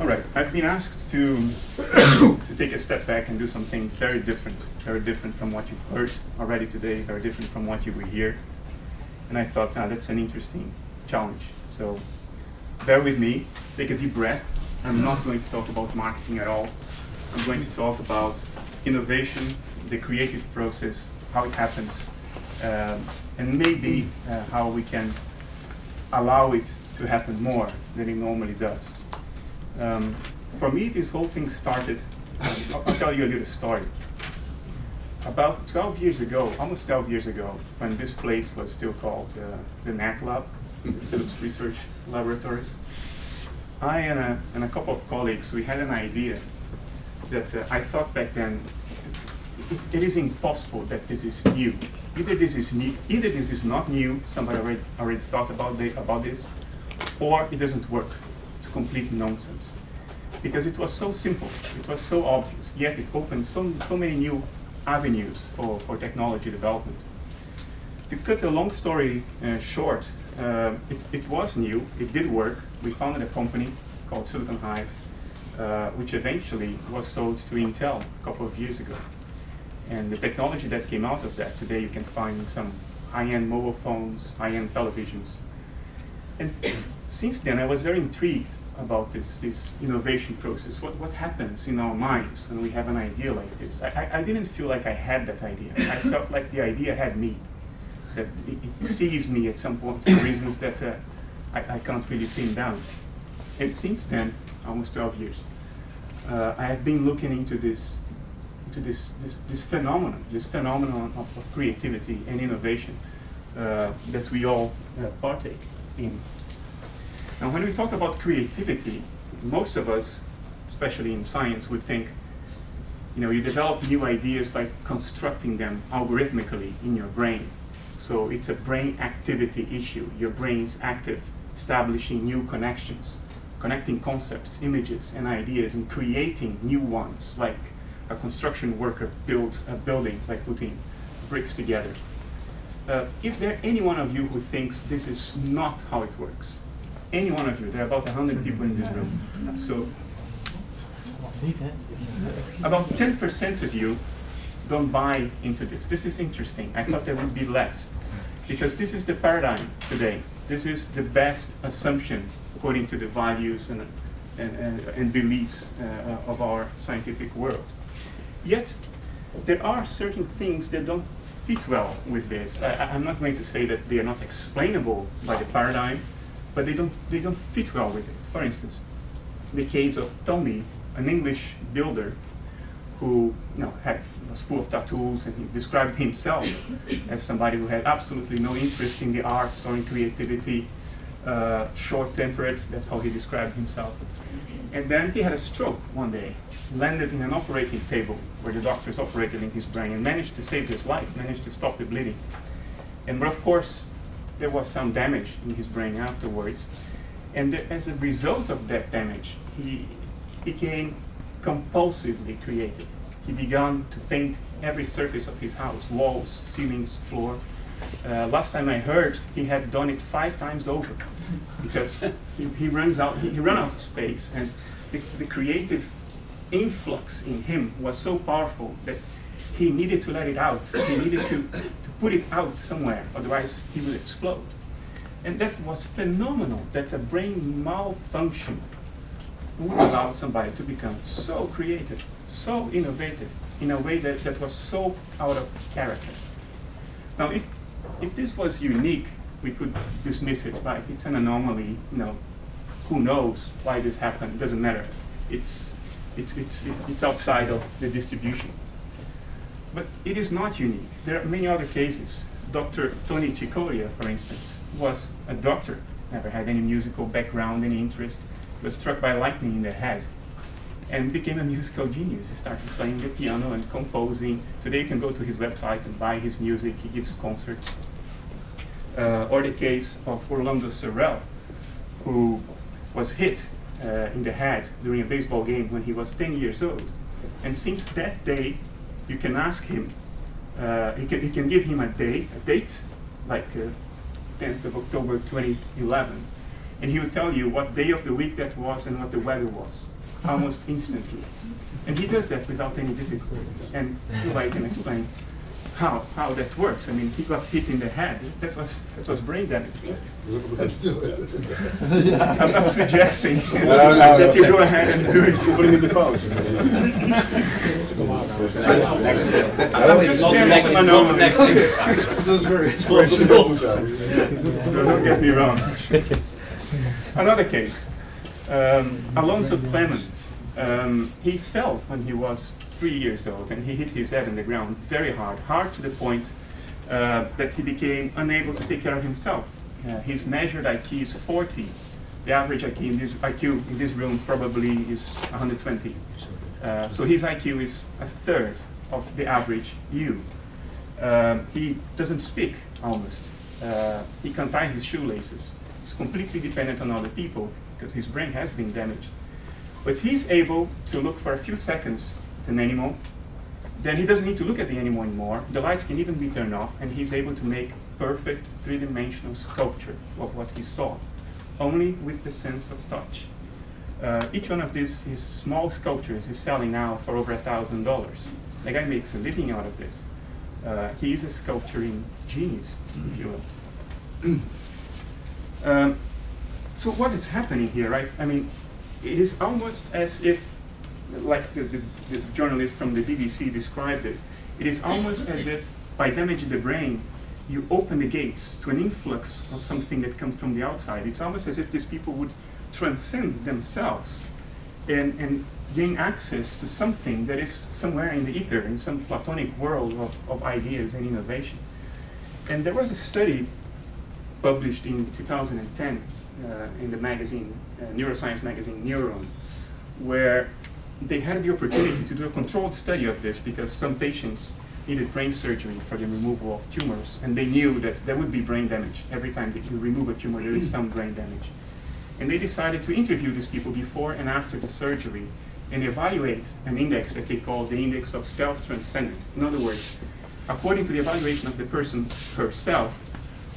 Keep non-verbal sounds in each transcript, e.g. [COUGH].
All right, I've been asked to to take a step back and do something very different, very different from what you've heard already today, very different from what you will hear. And I thought, now that's an interesting challenge. So bear with me, take a deep breath. I'm not going to talk about marketing at all. I'm going to talk about innovation, the creative process, how it happens, um, and maybe uh, how we can allow it to happen more than it normally does. Um, for me, this whole thing started, I'll, I'll tell you a little story. About 12 years ago, almost 12 years ago, when this place was still called uh, the NAT Lab, the Philips Research Laboratories, I and a, and a couple of colleagues, we had an idea that uh, I thought back then, it, it is impossible that this is new. Either this is new, either this is not new, somebody already, already thought about, the, about this, or it doesn't work complete nonsense. Because it was so simple, it was so obvious, yet it opened so, so many new avenues for, for technology development. To cut a long story uh, short, uh, it, it was new, it did work. We founded a company called Silicon Hive, uh, which eventually was sold to Intel a couple of years ago. And the technology that came out of that, today you can find in some high-end mobile phones, high-end televisions. And [CLEARS THROAT] since then, I was very intrigued about this, this innovation process. What, what happens in our minds when we have an idea like this? I, I, I didn't feel like I had that idea. I [LAUGHS] felt like the idea had me, that it, it sees me at some point for reasons that uh, I, I can't really pin down. And since then, almost 12 years, uh, I have been looking into this, into this, this, this phenomenon, this phenomenon of, of creativity and innovation uh, that we all uh, partake in. Now, when we talk about creativity, most of us, especially in science, would think, you know, you develop new ideas by constructing them algorithmically in your brain. So it's a brain activity issue. Your brain's active, establishing new connections, connecting concepts, images, and ideas, and creating new ones, like a construction worker builds a building by putting bricks together. Uh, is there any one of you who thinks this is not how it works? Any one of you, there are about 100 people in this room. So about 10% of you don't buy into this. This is interesting. I thought there would be less. Because this is the paradigm today. This is the best assumption according to the values and, and, and, and beliefs uh, of our scientific world. Yet, there are certain things that don't fit well with this. I, I'm not going to say that they are not explainable by the paradigm, but they don't, they don't fit well with it. For instance, the case of Tommy, an English builder who you know, had, was full of tattoos and he described himself as somebody who had absolutely no interest in the arts or in creativity, uh, short-tempered, that's how he described himself. And then he had a stroke one day, landed in an operating table where the doctors operated in his brain and managed to save his life, managed to stop the bleeding. And but of course, there was some damage in his brain afterwards. And as a result of that damage, he became compulsively creative. He began to paint every surface of his house, walls, ceilings, floor. Uh, last time I heard, he had done it five times over because [LAUGHS] he, he runs out, he, he ran out of space, and the, the creative influx in him was so powerful that he needed to let it out. He needed to, to put it out somewhere, otherwise he would explode. And that was phenomenal, that a brain malfunction would allow somebody to become so creative, so innovative, in a way that, that was so out of character. Now, if, if this was unique, we could dismiss it like it's an anomaly, you know, who knows why this happened, it doesn't matter. It's, it's, it's, it's outside of the distribution. But it is not unique. There are many other cases. Dr. Tony Cicoria, for instance, was a doctor, never had any musical background, any interest, was struck by lightning in the head, and became a musical genius. He started playing the piano and composing. Today you can go to his website and buy his music. He gives concerts. Uh, or the case of Orlando Serrell, who was hit uh, in the head during a baseball game when he was 10 years old. And since that day, you can ask him, uh, you, can, you can give him a day, a date, like uh, 10th of October 2011, and he would tell you what day of the week that was and what the weather was, almost instantly. And he does that without any difficulty. And I can explain how how that works. I mean, he got hit in the head. That was that was brain damage. Let's do it. I'm not suggesting [LAUGHS] No, no, that you okay. go ahead and do it. Put him in the pose. [LAUGHS] I'm just sharing some anomalies. This is very [LAUGHS] inspirational. No, don't get me wrong. Another case, um, Alonzo Clemons. Um, he fell when he was three years old and he hit his head in the ground very hard, hard to the point uh, that he became unable to take care of himself. Uh, his measured IQ is 40. The average IQ in this, IQ in this room probably is 120. Uh, so his IQ is a third of the average you. Um, he doesn't speak almost. Uh, he can't tie his shoelaces. He's completely dependent on other people because his brain has been damaged. But he's able to look for a few seconds an animal. Then he doesn't need to look at the animal anymore. The lights can even be turned off, and he's able to make perfect three-dimensional sculpture of what he saw, only with the sense of touch. Uh, each one of these his small sculptures is selling now for over a thousand dollars. The guy makes a living out of this. Uh, he is a sculpturing genius, if you will. [CLEARS THROAT] um, so what is happening here, right? I mean, it is almost as if, like the, the, the journalist from the BBC described it, it is almost as if by damaging the brain, you open the gates to an influx of something that comes from the outside. It's almost as if these people would transcend themselves and, and gain access to something that is somewhere in the ether, in some platonic world of, of ideas and innovation. And there was a study published in 2010 uh, in the magazine, uh, neuroscience magazine Neuron, where they had the opportunity to do a controlled study of this because some patients needed brain surgery for the removal of tumors, and they knew that there would be brain damage. Every time that you remove a tumor, there is some brain damage. And they decided to interview these people before and after the surgery and evaluate an index that they call the index of self-transcendence. In other words, according to the evaluation of the person herself,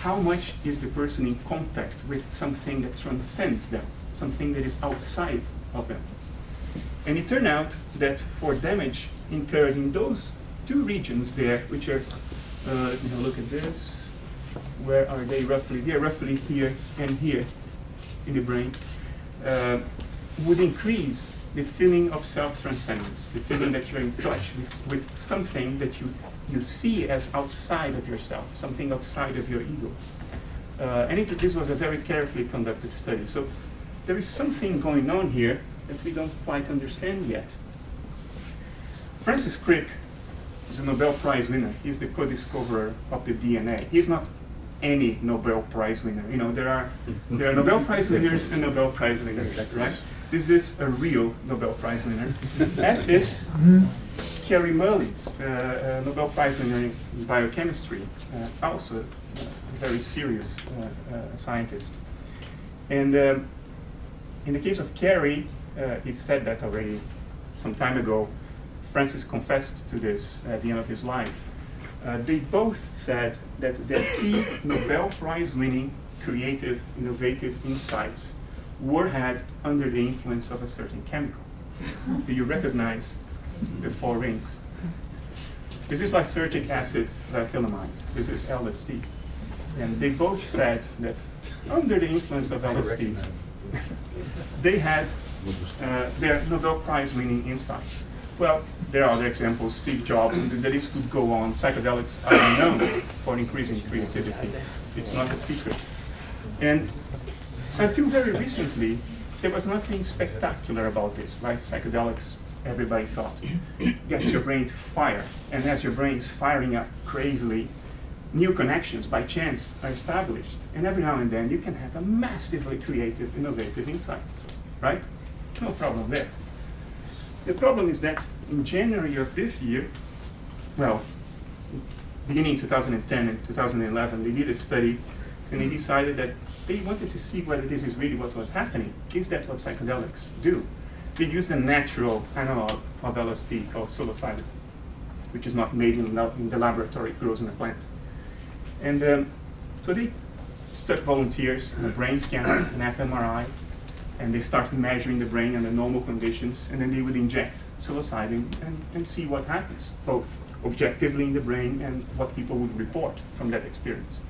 how much is the person in contact with something that transcends them, something that is outside of them. And it turned out that for damage incurred in those two regions there, which are, uh, you know, look at this, where are they roughly? They're roughly here and here in the brain, uh, would increase the feeling of self-transcendence, the feeling that you're in touch with, with something that you, you see as outside of yourself, something outside of your ego. Uh, and it, this was a very carefully conducted study. So there is something going on here that we don't quite understand yet. Francis Crick is a Nobel Prize winner. He's the co-discoverer of the DNA. He's not any Nobel Prize winner. You know, there are there are Nobel Prize [LAUGHS] winners and Nobel Prize winners, right? This is a real Nobel Prize winner, [LAUGHS] as is Kary Mullis, uh, a Nobel Prize winner in biochemistry, uh, also a very serious uh, uh, scientist. And um, in the case of Kary, uh, he said that already some time ago. Francis confessed to this at the end of his life. Uh, they both said that their key Nobel Prize winning creative, innovative insights were had under the influence of a certain chemical. Do you recognize the four rings? This is lysergic acid diethylamide. This is LSD. And they both said that under the influence of LSD, [LAUGHS] they had uh, their Nobel Prize winning insights. Well, there are other examples, Steve Jobs, and the list could go on. Psychedelics are known for increasing creativity. It's not a secret. And until very recently, there was nothing spectacular about this, right? Psychedelics, everybody thought, gets your brain to fire. And as your brain is firing up crazily, new connections by chance are established. And every now and then you can have a massively creative, innovative insight, right? No problem there. The problem is that in January of this year, well, beginning 2010 and 2011, they did a study and they decided that they wanted to see whether this is really what was happening. Is that what psychedelics do? They used a natural analog of LSD called psilocybin, which is not made in, in the laboratory, it grows in a plant. And um, so they stuck volunteers in a brain scanner, an fMRI, and they started measuring the brain under normal conditions, and then they would inject psilocybin and, and see what happens, both objectively in the brain and what people would report from that experience.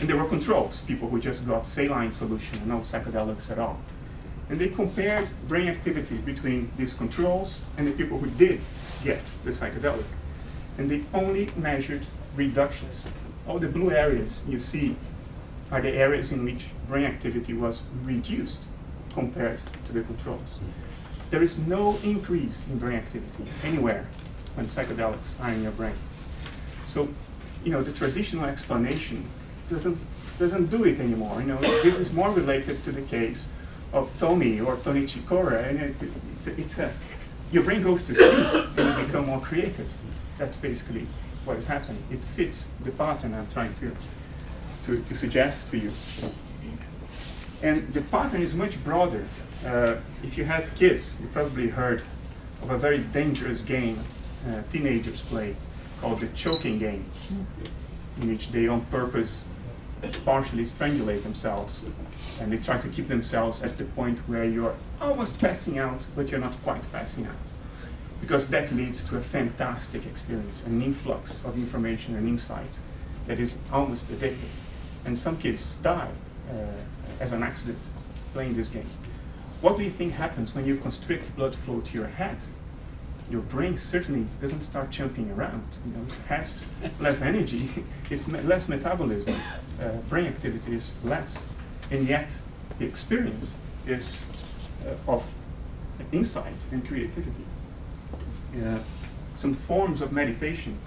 And there were controls, people who just got saline solution no psychedelics at all. And they compared brain activity between these controls and the people who did get the psychedelic. And they only measured reductions. All the blue areas you see are the areas in which brain activity was reduced compared to the controls. There is no increase in brain activity anywhere when psychedelics are in your brain. So, you know, the traditional explanation doesn't doesn't do it anymore. You know, this is more related to the case of Tommy or Tony Cicoria, and it, it's, a, it's a your brain goes to sleep and you become more creative. That's basically what is happening. It fits the pattern I'm trying to to, to suggest to you. And the pattern is much broader. Uh, if you have kids, you probably heard of a very dangerous game uh, teenagers play called the choking game, in which they on purpose partially strangulate themselves and they try to keep themselves at the point where you're almost passing out, but you're not quite passing out. Because that leads to a fantastic experience, an influx of information and insight that is almost addictive. And some kids die as an accident playing this game. What do you think happens when you constrict blood flow to your head? Your brain certainly doesn't start jumping around. You know, it has less energy, [LAUGHS] it's me less metabolism, uh, brain activity is less, and yet the experience is uh, of insight and creativity. Uh, some forms of meditation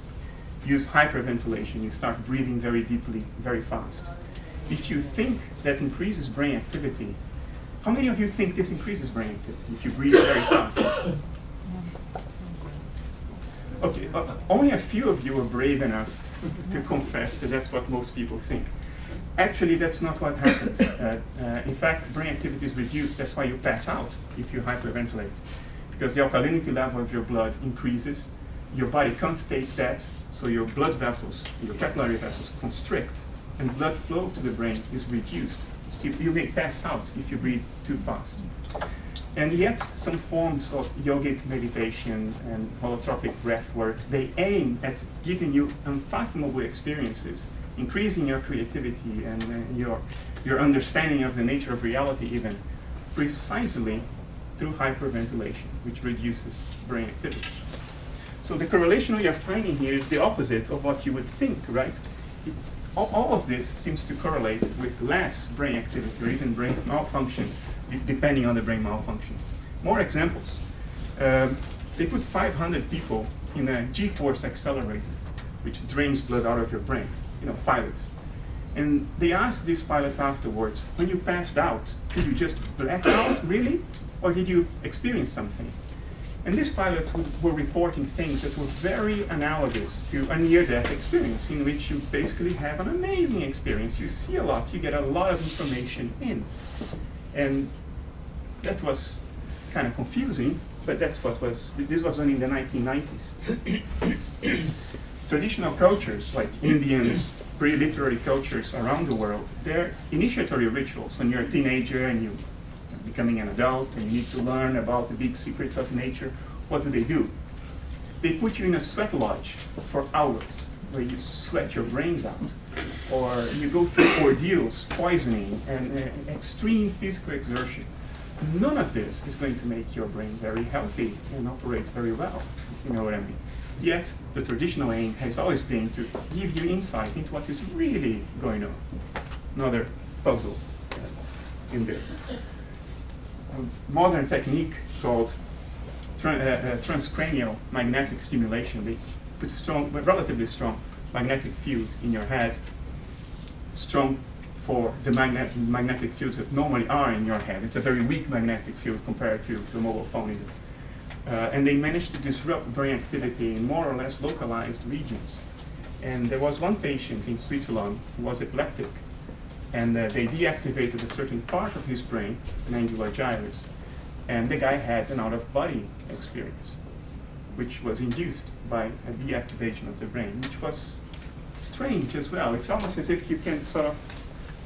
use hyperventilation. You start breathing very deeply, very fast. If you think that increases brain activity, how many of you think this increases brain activity if you breathe very fast? Okay, uh, only a few of you are brave enough to confess that that's what most people think. Actually, that's not what happens. [LAUGHS] Uh, uh, in fact, brain activity is reduced. That's why you pass out if you hyperventilate. Because the alkalinity level of your blood increases. Your body can't take that, so your blood vessels, your capillary vessels constrict, and blood flow to the brain is reduced. You, you may pass out if you breathe too fast. And yet, some forms of yogic meditation and holotropic breath work, they aim at giving you unfathomable experiences, increasing your creativity and uh, your, your understanding of the nature of reality even, precisely through hyperventilation, which reduces brain activity. So the correlation we are finding here is the opposite of what you would think, right? All, all of this seems to correlate with less brain activity or even brain malfunction depending on the brain malfunction. More examples. Um, they put 500 people in a G-force accelerator, which drains blood out of your brain, you know, pilots. And they asked these pilots afterwards, when you passed out, did you just black out, really? Or did you experience something? And these pilots were reporting things that were very analogous to a near-death experience, in which you basically have an amazing experience. You see a lot, you get a lot of information in. And that was kind of confusing, but that's what was, this was only in the 1990s. [COUGHS] Traditional cultures, like Indians, pre-literary cultures around the world, their initiatory rituals, when you're a teenager and you're becoming an adult and you need to learn about the big secrets of nature, what do they do? They put you in a sweat lodge for hours, where you sweat your brains out, or you go through ordeals, poisoning, and uh, extreme physical exertion. None of this is going to make your brain very healthy and operate very well, you know what I mean. Yet, the traditional aim has always been to give you insight into what is really going on. Another puzzle in this. Modern technique called uh, uh, transcranial magnetic stimulation. They put a strong, but relatively strong magnetic field in your head, strong for the magnet magnetic fields that normally are in your head. It's a very weak magnetic field compared to, a mobile phone. Uh, and they managed to disrupt brain activity in more or less localized regions. And there was one patient in Switzerland who was epileptic, and uh, they deactivated a certain part of his brain, an angular gyrus, and the guy had an out-of-body experience, which was induced by a deactivation of the brain, which was strange as well. It's almost as if you can sort of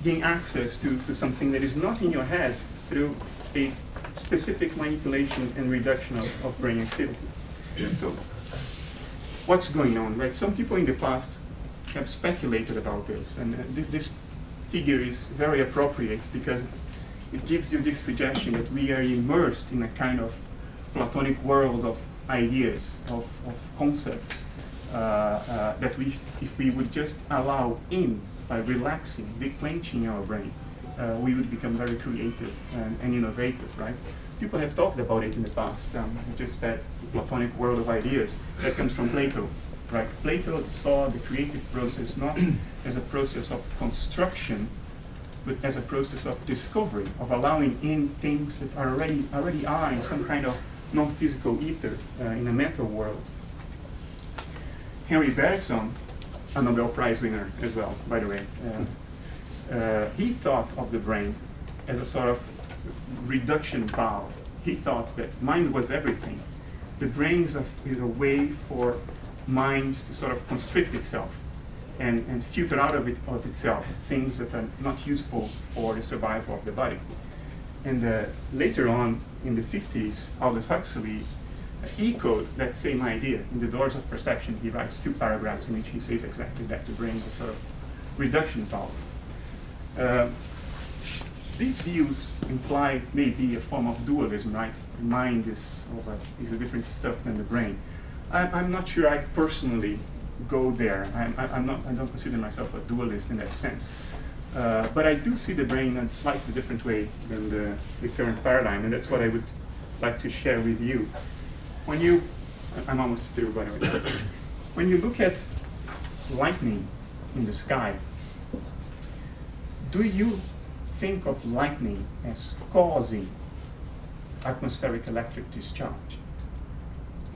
gain access to, to something that is not in your head through a specific manipulation and reduction of, of brain activity. So, what's going on, right? Some people in the past have speculated about this, and uh, th- this figure is very appropriate because it gives you this suggestion that we are immersed in a kind of Platonic world of ideas, of, of concepts, uh, uh, that we, if we would just allow in by relaxing, declenching our brain, uh, we would become very creative and, and, innovative, right? People have talked about it in the past. Um, just the Platonic world of ideas. That comes from Plato, right? Plato saw the creative process not [CLEARS THROAT] as a process of construction, but as a process of discovery, of allowing in things that are already already are in some kind of non-physical ether uh, in a mental world. Henri Bergson, a Nobel Prize winner as well, by the way, uh, uh, he thought of the brain as a sort of reduction valve. He thought that mind was everything. The brain is a, is a way for mind to sort of constrict itself and, and filter out of, it, of itself things that are not useful for the survival of the body. And uh, later on, in the 50s, Aldous Huxley uh, echoed that same idea. In The Doors of Perception, he writes two paragraphs in which he says exactly that the brain is a sort of reduction valve. Uh, these views imply maybe a form of dualism, right? The mind is, is a different stuff than the brain. I, I'm not sure I personally go there. I'm, I'm not, I don't consider myself a dualist in that sense. Uh, but I do see the brain in a slightly different way than the, the current paradigm, and that's what I would like to share with you. When you, I'm almost through by the way. [COUGHS] When you look at lightning in the sky, do you think of lightning as causing atmospheric electric discharge?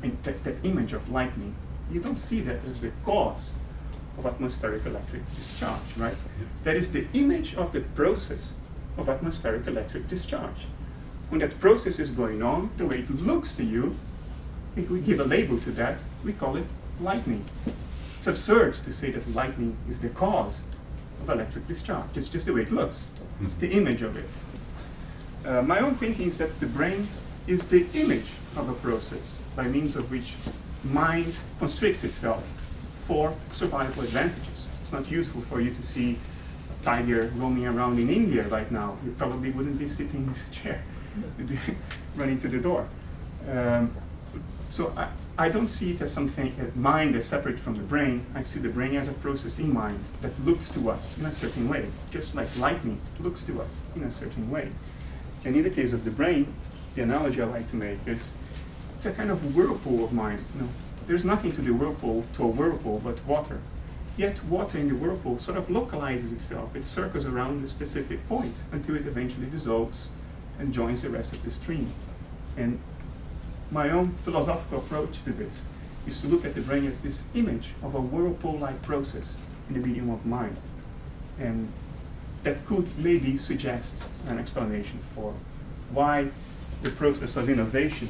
That, that image of lightning, you don't see that as the cause of atmospheric electric discharge, right? That is the image of the process of atmospheric electric discharge. When that process is going on, the way it looks to you, if we give a label to that, we call it lightning. It's absurd to say that lightning is the cause of electric discharge. It's just the way it looks. It's the image of it. Uh, my own thinking is that the brain is the image of a process by means of which mind constricts itself for survival advantages. It's not useful for you to see a tiger roaming around in India right now. You probably wouldn't be sitting in this chair, [LAUGHS] running to the door. Um, so I, I don't see it as something, that mind is separate from the brain. I see the brain as a process in mind that looks to us in a certain way, just like lightning looks to us in a certain way. And in the case of the brain, the analogy I like to make is it's a kind of whirlpool of mind. You know, there's nothing to the whirlpool, to a whirlpool, but water. Yet water in the whirlpool sort of localizes itself. It circles around a specific point until it eventually dissolves and joins the rest of the stream. And my own philosophical approach to this is to look at the brain as this image of a whirlpool-like process in the medium of mind. And that could maybe suggest an explanation for why the process of innovation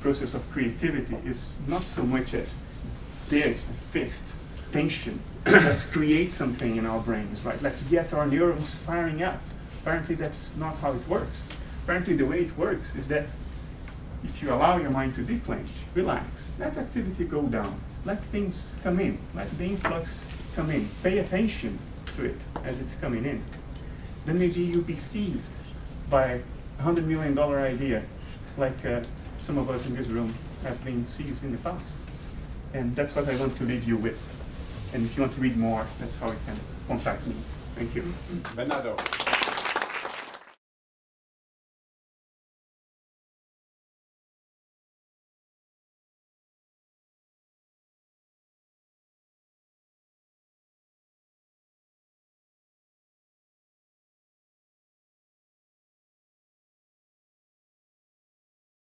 process of creativity is not so much as this, a fist, tension. Let's create something in our brains, right? Let's get our neurons firing up. Apparently that's not how it works. Apparently the way it works is that if you allow your mind to declench, relax, let activity go down, let things come in, let the influx come in, pay attention to it as it's coming in, then maybe you'll be seized by a hundred million dollar idea like uh, some of us in this room have been seized in the past. And that's what I want to leave you with. And if you want to read more, that's how you can contact me. Thank you. Bernardo.